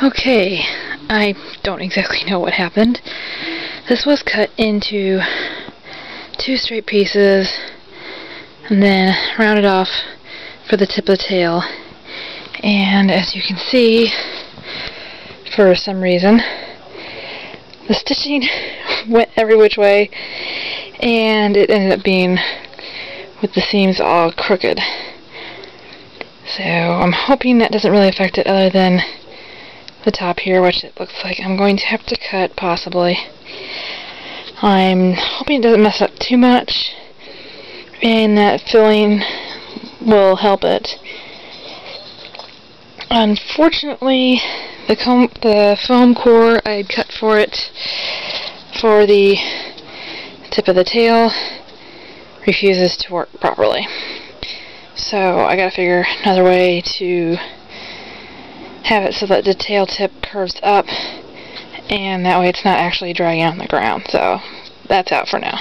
Okay, I don't exactly know what happened. This was cut into two straight pieces and then rounded off for the tip of the tail. And as you can see, for some reason, the stitching went every which way and it ended up being with the seams all crooked. So I'm hoping that doesn't really affect it other than the top here, which it looks like I'm going to have to cut, possibly. I'm hoping it doesn't mess up too much, and that filling will help it. Unfortunately, the, comb, the foam core I had cut for it for the tip of the tail refuses to work properly. So I gotta figure another way to have it so that the tail tip curves up and that way it's not actually dragging on the ground. So that's out for now.